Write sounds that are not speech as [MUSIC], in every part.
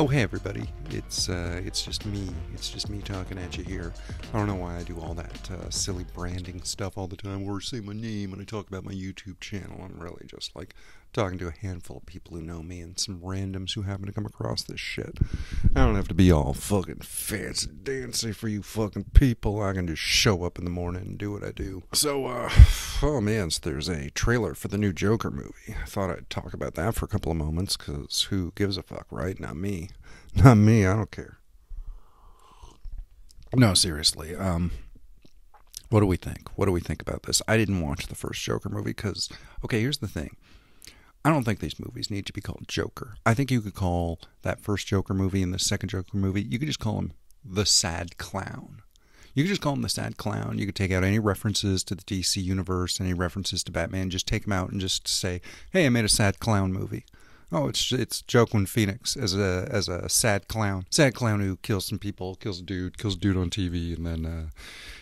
Oh hey everybody, it's uh, it's just me. It's just me talking at you here. I don't know why I do all that uh, silly branding stuff all the time, or say my name when I talk about my YouTube channel. I'm really just like talking to a handful of people who know me and some randoms who happen to come across this shit. I don't have to be all fucking fancy dancy for you fucking people. I can just show up in the morning and do what I do. So, uh, oh man, so there's a trailer for the new Joker movie. I thought I'd talk about that for a couple of moments, because who gives a fuck, right? Not me. [LAUGHS] Not me, I don't care. No, seriously. Um, what do we think? What do we think about this? I didn't watch the first Joker movie because, okay, here's the thing. I don't think these movies need to be called Joker. I think you could call that first Joker movie and the second Joker movie, you could just call him The Sad Clown. You could just call him The Sad Clown. You could take out any references to the DC universe, any references to Batman, just take them out and just say, hey, I made a sad clown movie. Oh, it's it's Joaquin Phoenix as a as a sad clown, sad clown who kills some people, kills a dude, kills a dude on TV, and then uh,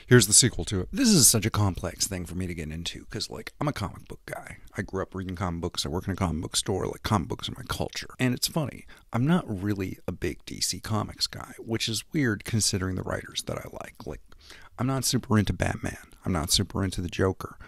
here's the sequel to it. This is such a complex thing for me to get into because, like, I'm a comic book guy. I grew up reading comic books. I work in a comic book store. Like, comic books are my culture. And it's funny, I'm not really a big DC Comics guy, which is weird considering the writers that I like. Like, I'm not super into Batman. I'm not super into the Joker.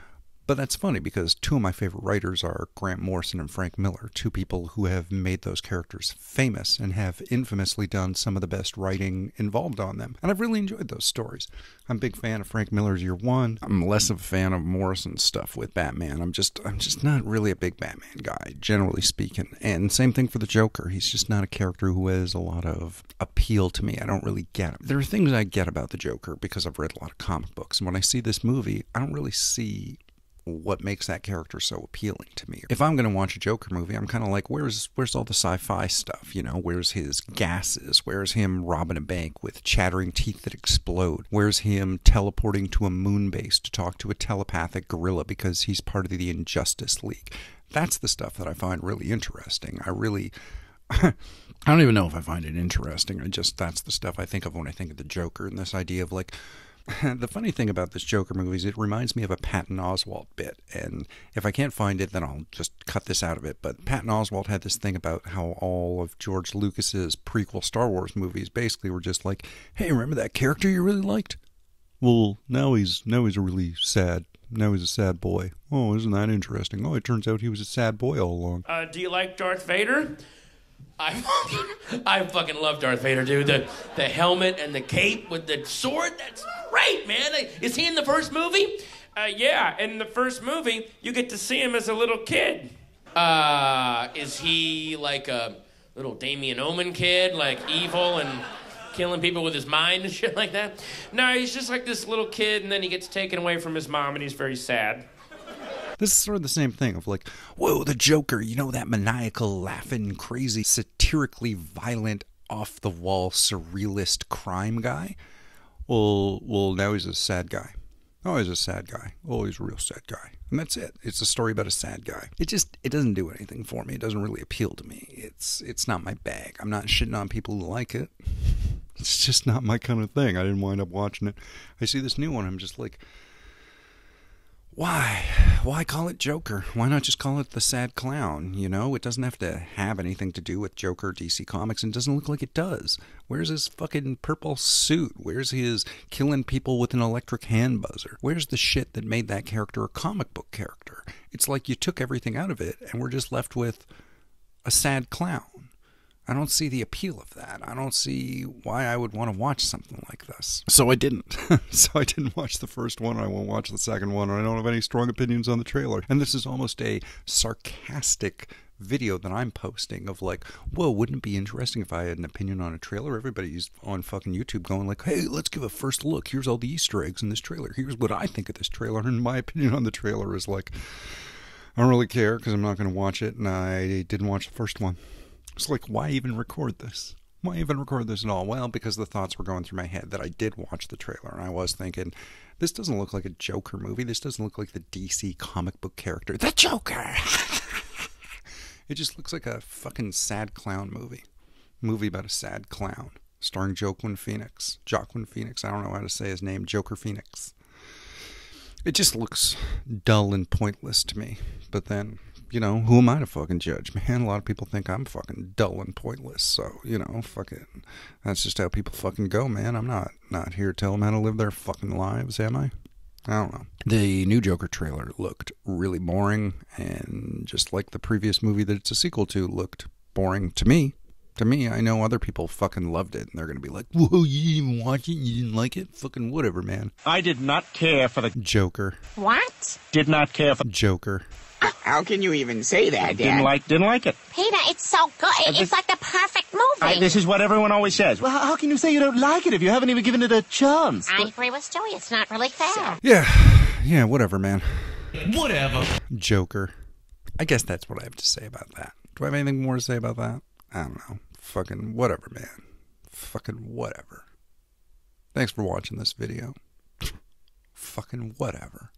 But that's funny because two of my favorite writers are Grant Morrison and Frank Miller, two people who have made those characters famous and have infamously done some of the best writing involved on them. And I've really enjoyed those stories. I'm a big fan of Frank Miller's Year One. I'm less of a fan of Morrison's stuff with Batman. I'm just I'm just not really a big Batman guy, generally speaking. And same thing for the Joker. He's just not a character who has a lot of appeal to me. I don't really get him. There are things I get about the Joker because I've read a lot of comic books. And when I see this movie, I don't really see what makes that character so appealing to me. If I'm going to watch a Joker movie, I'm kind of like, where's where's all the sci-fi stuff? You know, where's his gases? Where's him robbing a bank with chattering teeth that explode? Where's him teleporting to a moon base to talk to a telepathic gorilla because he's part of the Injustice League? That's the stuff that I find really interesting. I really [LAUGHS] I don't even know if I find it interesting. I just that's the stuff I think of when I think of the Joker and this idea of like [LAUGHS] the funny thing about this Joker movie is it reminds me of a Patton Oswalt bit. And if I can't find it, then I'll just cut this out of it. But Patton Oswalt had this thing about how all of George Lucas's prequel Star Wars movies basically were just like, hey, remember that character you really liked? Well, now he's now he's a really sad now he's a sad boy. Oh, isn't that interesting? Oh, it turns out he was a sad boy all along. Uh, do you like Darth Vader? I, [LAUGHS] I fucking love Darth Vader, dude. The the helmet and the cape with the sword. That's great, man. Is he in the first movie? Uh, yeah, in the first movie, you get to see him as a little kid. Uh, is he like a little Damien Omen kid, like evil and killing people with his mind and [LAUGHS] shit like that? No, he's just like this little kid, and then he gets taken away from his mom, and he's very sad. This is sort of the same thing of like, whoa, the Joker, you know, that maniacal, laughing, crazy, satirically violent, off the wall, surrealist crime guy. Well, well, now he's a sad guy. Oh, he's a sad guy. Oh, he's a real sad guy. And that's it. It's a story about a sad guy. It just it doesn't do anything for me. It doesn't really appeal to me. It's it's not my bag. I'm not shitting on people who like it. [LAUGHS] It's just not my kind of thing. I didn't wind up watching it. I see this new one. I'm just like, why? Why call it Joker? Why not just call it the sad clown? You know, it doesn't have to have anything to do with Joker DC Comics and doesn't look like it does. Where's his fucking purple suit? Where's his killing people with an electric hand buzzer? Where's the shit that made that character a comic book character? It's like you took everything out of it and we're just left with a sad clown. I don't see the appeal of that. I don't see why I would want to watch something like this. So I didn't. [LAUGHS] so I didn't watch the first one. I won't watch the second one. And I don't have any strong opinions on the trailer. And this is almost a sarcastic video that I'm posting of like, whoa, wouldn't it be interesting if I had an opinion on a trailer? Everybody's on fucking YouTube going like, hey, let's give a first look. Here's all the Easter eggs in this trailer. Here's what I think of this trailer. And my opinion on the trailer is like, I don't really care because I'm not going to watch it. And I didn't watch the first one. It's like, why even record this? Why even record this at all? Well, because the thoughts were going through my head that I did watch the trailer and I was thinking, this doesn't look like a Joker movie. This doesn't look like the DC comic book character. The Joker! [LAUGHS] it just looks like a fucking sad clown movie. Movie about a sad clown. Starring Joaquin Phoenix. Joaquin Phoenix. I don't know how to say his name. Joker Phoenix. It just looks dull and pointless to me. But then you know, who am I to fucking judge, [LAUGHS] man? A lot of people think I'm fucking dull and pointless. So, you know, fucking, that's just how people fucking go, man. I'm not, not here to tell them how to live their fucking lives, am I? I don't know. The new Joker trailer looked really boring, and just like the previous movie that it's a sequel to, looked boring to me. To me, I know other people fucking loved it, and they're gonna be like, "Whoa, you didn't watch it? You didn't like it? Fucking whatever, man." I did not care for the Joker, What? did not care for Joker. How can you even say that, didn't Dad? like didn't like it. Peter, it's so good. It- this- It's like the perfect movie. I, this is what everyone always says. Well, how how can you say you don't like it if you haven't even given it a chance? I agree with Stewie. It's not really fair. Yeah, yeah, whatever, man. Whatever. Joker. I guess that's what I have to say about that. Do I have anything more to say about that? I don't know. Fucking whatever, man. Fucking whatever. Thanks for watching this video. Fucking whatever.